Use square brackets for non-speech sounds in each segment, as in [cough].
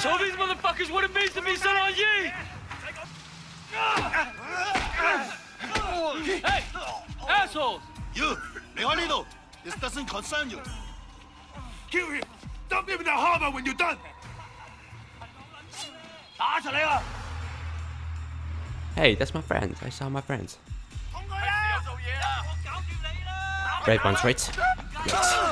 Show these motherfuckers what it means to be Sun On Yee! Hey! Assholes! You! Leonido! This doesn't concern you. Kill him! Dump him in the harbor when you're done! Hey, that's my friend. I saw my friends. Right one's right. Yes.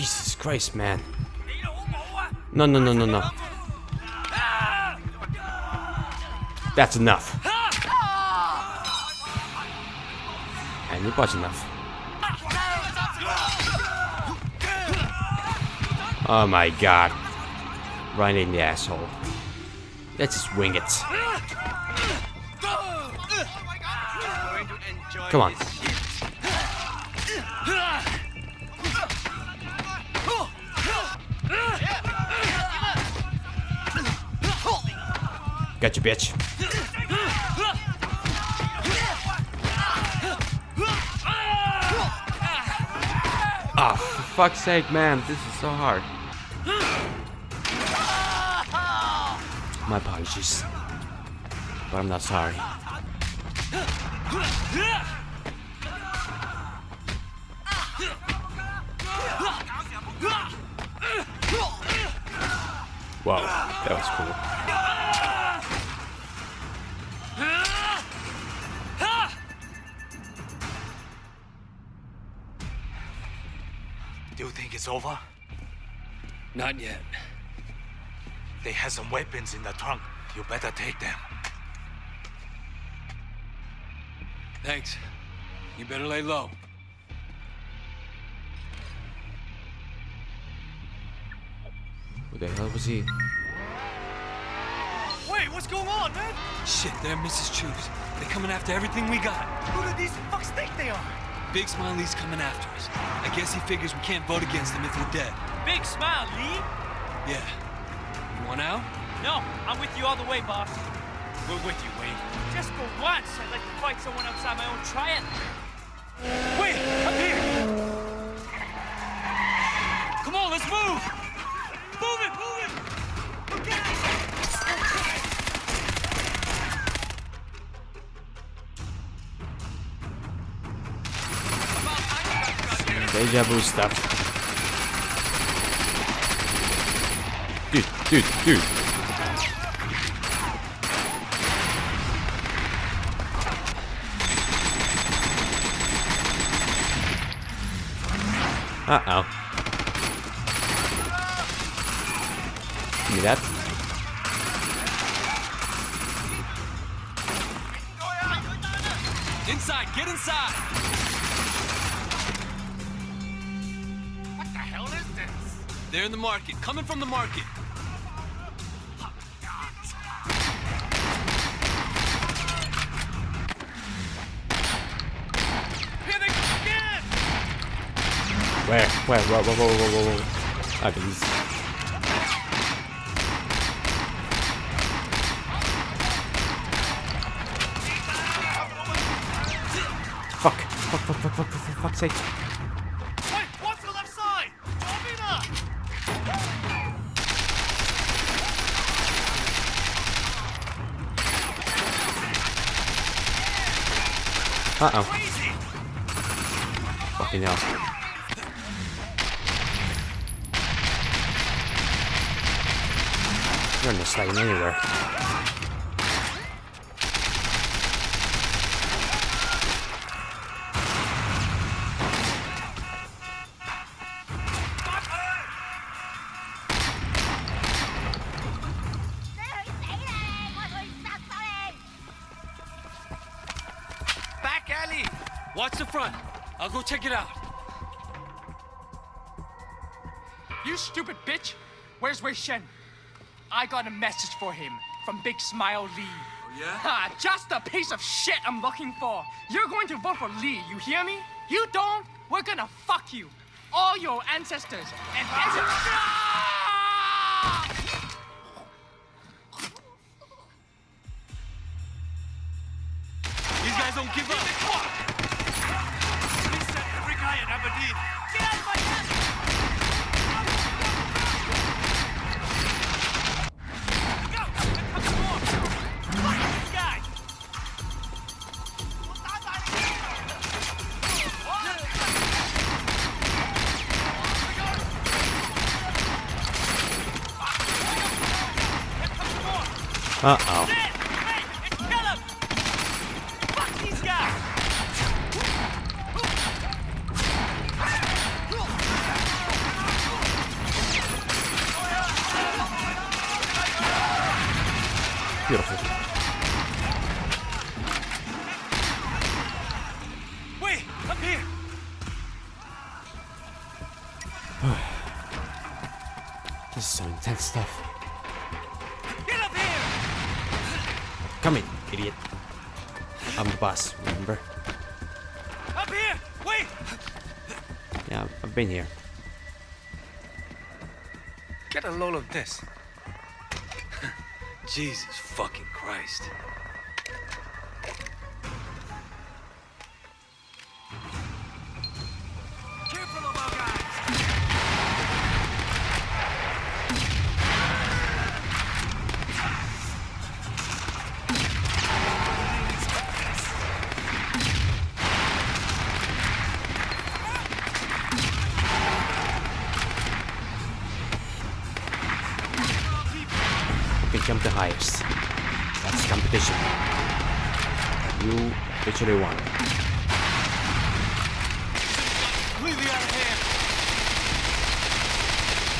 Jesus Christ, man. No, no, no, no, no. That's enough. And it was enough. Oh my god. Right in the asshole. Let's just wing it. Come on. Gotcha, bitch. Ah, for fuck's sake, man, this is so hard. My apologies. But I'm not sorry. Wow, that was cool. Over? Not yet. They have some weapons in the trunk. You better take them. Thanks. You better lay low. Who the hell was he? Wait, what's going on, man? Shit, they're Mrs. Chu's. They're coming after everything we got. Who do these fucks think they are? Big Smile Lee's coming after us. I guess he figures we can't vote against him if we're dead. Big smile, Lee. Yeah. You want out? No, I'm with you all the way, boss. We're with you, Wayne. Just for once, I'd like to fight someone outside my own triad. Deja vu stuff. Dude, dude, dude. Uh-oh. Give me that. Inside, get inside! They're in the market, coming from the market. Here they come again! Where? Where? Whoa, whoa, whoa, whoa, whoa, whoa. Okay, this... Fuck. Fuck, fuck, fuck, fuck, fuck, for fuck's sake. Wait, what's the left side? Domina! Uh-oh. Fucking hell. You're not sliding anywhere. Alley! Watch the front. I'll go check it out. You stupid bitch! Where's Wei Shen? I got a message for him from Big Smile Lee. Oh, yeah? Ha! Just the piece of shit I'm looking for. You're going to vote for Lee, you hear me? You don't, we're gonna fuck you. All your ancestors and guys don't give up. We every guy in Aberdeen. Get out of my head! Uh-oh. [sighs] This is some intense stuff. Get up here! Come in, idiot. I'm the boss, remember? Up here! Wait! Yeah, I've been here. Get a load of this. [laughs] Jesus fucking Christ. Highest. That's competition. You officially won. Completely out of hand.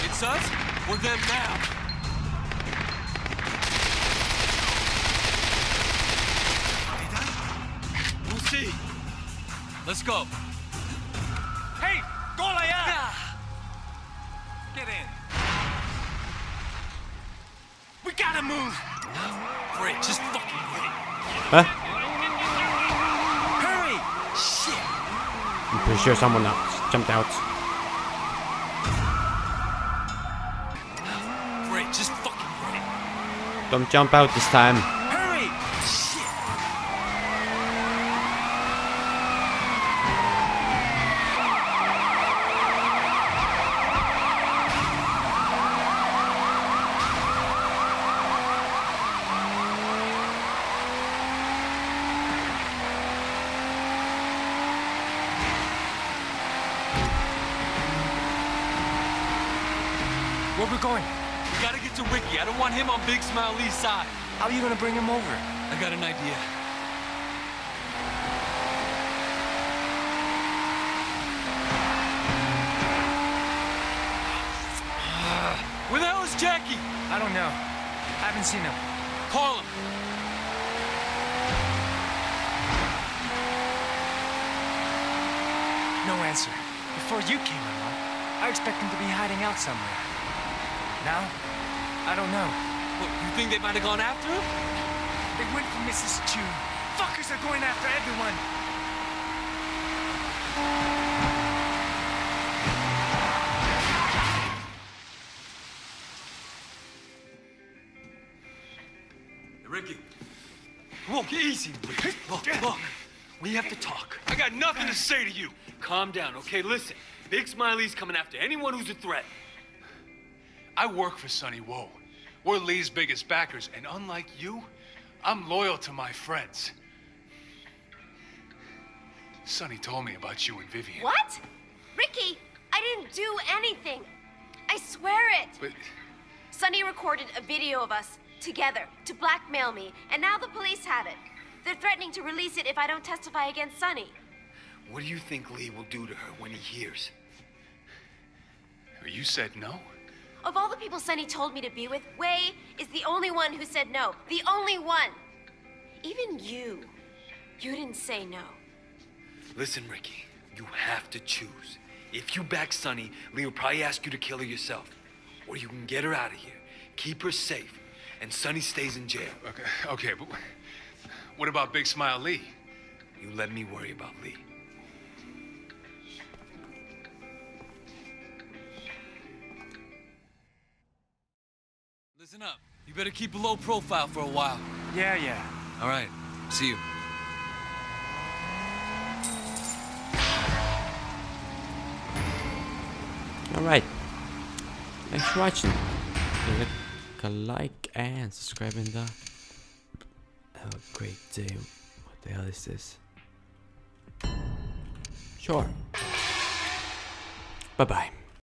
It's us or them now. We'll see. Let's go. Gotta move! Just fucking wait. Huh? Hurry! I'm pretty sure someone else jumped out. Great, just fucking wait. Don't jump out this time. Hurry! Where we going? We gotta get to Ricky. I don't want him on Big Smile Lee's side. How are you gonna bring him over? I got an idea. Where the hell is Jackie? I don't know. I haven't seen him. Call him. No answer. Before you came along, I expect him to be hiding out somewhere. Now, I don't know. What, you think they might have gone after him? They went for Mrs. Chu. Fuckers are going after everyone. Ricky. Look, easy, Ricky. Look, look. We have to talk. I got nothing to say to you. Calm down, okay? Listen. Big Smile Lee's coming after anyone who's a threat. I work for Sonny Wo. We're Lee's biggest backers, and unlike you, I'm loyal to my friends. Sonny told me about you and Vivian. What? Ricky, I didn't do anything. I swear it. But Sonny recorded a video of us together to blackmail me, and now the police have it. They're threatening to release it if I don't testify against Sonny. What do you think Lee will do to her when he hears? you said no? Of all the people Sonny told me to be with, Wei is the only one who said no. The only one. Even you. You didn't say no. Listen, Ricky. You have to choose. If you back Sonny, Lee will probably ask you to kill her yourself. Or you can get her out of here, keep her safe, and Sonny stays in jail. Okay, okay, but what about Big Smile Lee? You let me worry about Lee. Listen up. You better keep a low profile for a while. Yeah, yeah. All right. See you. Alright. Thanks for watching. Give it a like and subscribe and uh, have a great day. What the hell is this? Sure. Bye-bye.